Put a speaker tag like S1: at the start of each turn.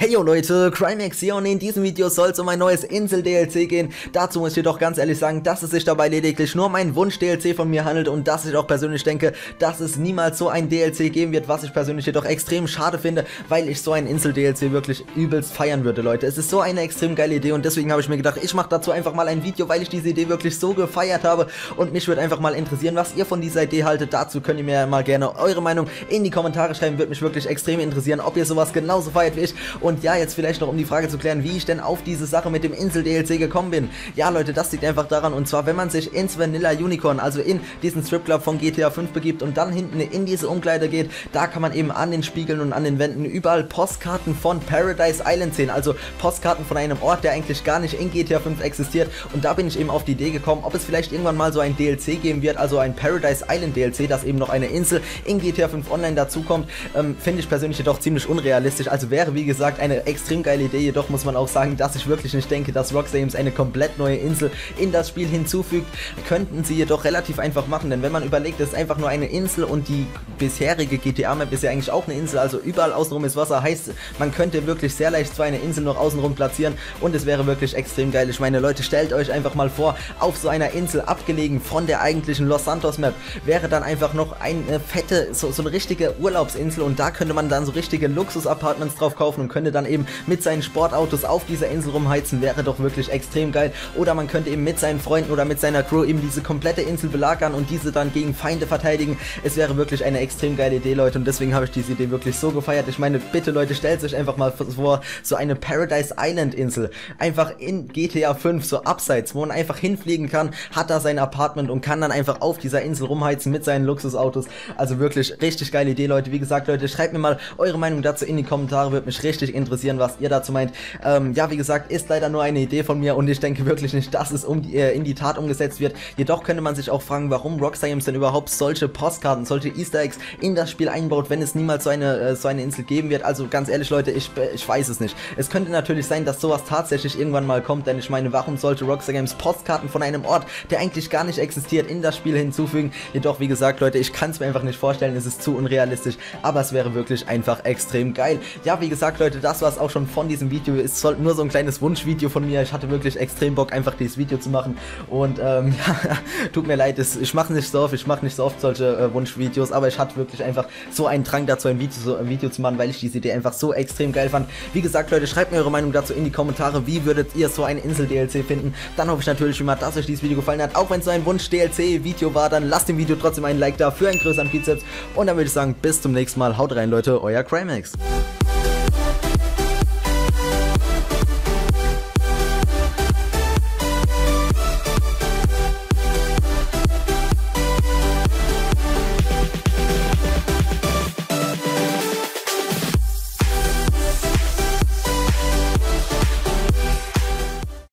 S1: Hey yo Leute, Crimex hier und in diesem Video soll es um ein neues Insel-DLC gehen. Dazu muss ich jedoch ganz ehrlich sagen, dass es sich dabei lediglich nur um ein Wunsch-DLC von mir handelt und dass ich auch persönlich denke, dass es niemals so ein DLC geben wird, was ich persönlich jedoch extrem schade finde, weil ich so ein Insel-DLC wirklich übelst feiern würde, Leute. Es ist so eine extrem geile Idee und deswegen habe ich mir gedacht, ich mache dazu einfach mal ein Video, weil ich diese Idee wirklich so gefeiert habe und mich würde einfach mal interessieren, was ihr von dieser Idee haltet. Dazu könnt ihr mir mal gerne eure Meinung in die Kommentare schreiben, würde mich wirklich extrem interessieren, ob ihr sowas genauso feiert wie ich und und ja, jetzt vielleicht noch um die Frage zu klären, wie ich denn auf diese Sache mit dem Insel-DLC gekommen bin. Ja, Leute, das liegt einfach daran. Und zwar, wenn man sich ins Vanilla Unicorn, also in diesen Stripclub von GTA 5 begibt und dann hinten in diese Umkleide geht, da kann man eben an den Spiegeln und an den Wänden überall Postkarten von Paradise Island sehen. Also Postkarten von einem Ort, der eigentlich gar nicht in GTA 5 existiert. Und da bin ich eben auf die Idee gekommen, ob es vielleicht irgendwann mal so ein DLC geben wird, also ein Paradise Island DLC, dass eben noch eine Insel in GTA 5 Online dazukommt. Ähm, Finde ich persönlich jedoch ziemlich unrealistisch. Also wäre, wie gesagt, eine extrem geile Idee, jedoch muss man auch sagen, dass ich wirklich nicht denke, dass Rockstar Games eine komplett neue Insel in das Spiel hinzufügt. Könnten sie jedoch relativ einfach machen, denn wenn man überlegt, es ist einfach nur eine Insel und die bisherige GTA-Map ist ja eigentlich auch eine Insel, also überall außenrum ist Wasser, heißt, man könnte wirklich sehr leicht so eine Insel noch außenrum platzieren und es wäre wirklich extrem geil. Ich meine, Leute, stellt euch einfach mal vor, auf so einer Insel, abgelegen von der eigentlichen Los Santos Map, wäre dann einfach noch eine fette, so, so eine richtige Urlaubsinsel und da könnte man dann so richtige Luxus-Apartments drauf kaufen und könnte dann eben mit seinen Sportautos auf dieser Insel rumheizen, wäre doch wirklich extrem geil. Oder man könnte eben mit seinen Freunden oder mit seiner Crew eben diese komplette Insel belagern und diese dann gegen Feinde verteidigen. Es wäre wirklich eine extrem geile Idee, Leute, und deswegen habe ich diese Idee wirklich so gefeiert. Ich meine, bitte Leute, stellt euch einfach mal vor, so eine Paradise Island Insel, einfach in GTA 5, so abseits, wo man einfach hinfliegen kann, hat da sein Apartment und kann dann einfach auf dieser Insel rumheizen mit seinen Luxusautos. Also wirklich richtig geile Idee, Leute. Wie gesagt, Leute, schreibt mir mal eure Meinung dazu in die Kommentare, würde mich richtig interessieren, was ihr dazu meint. Ähm, ja, wie gesagt, ist leider nur eine Idee von mir und ich denke wirklich nicht, dass es um die, äh, in die Tat umgesetzt wird. Jedoch könnte man sich auch fragen, warum Rockstar Games denn überhaupt solche Postkarten, solche Easter Eggs in das Spiel einbaut, wenn es niemals so eine, äh, so eine Insel geben wird. Also ganz ehrlich, Leute, ich, äh, ich weiß es nicht. Es könnte natürlich sein, dass sowas tatsächlich irgendwann mal kommt, denn ich meine, warum sollte Rockstar Games Postkarten von einem Ort, der eigentlich gar nicht existiert, in das Spiel hinzufügen? Jedoch, wie gesagt, Leute, ich kann es mir einfach nicht vorstellen, es ist zu unrealistisch, aber es wäre wirklich einfach extrem geil. Ja, wie gesagt, Leute, das war es auch schon von diesem Video. Es soll nur so ein kleines Wunschvideo von mir. Ich hatte wirklich extrem Bock, einfach dieses Video zu machen. Und ähm, ja, tut mir leid, ich mache nicht so oft, ich mache nicht so oft solche äh, Wunschvideos, aber ich hatte wirklich einfach so einen Drang dazu, ein Video, so ein Video zu machen, weil ich diese Idee einfach so extrem geil fand. Wie gesagt, Leute, schreibt mir eure Meinung dazu in die Kommentare. Wie würdet ihr so ein Insel-DLC finden? Dann hoffe ich natürlich immer, dass euch dieses Video gefallen hat. Auch wenn es so ein Wunsch-DLC-Video war, dann lasst dem Video trotzdem einen Like da für einen größeren Bizeps. Und dann würde ich sagen, bis zum nächsten Mal. Haut rein, Leute, euer Crimex.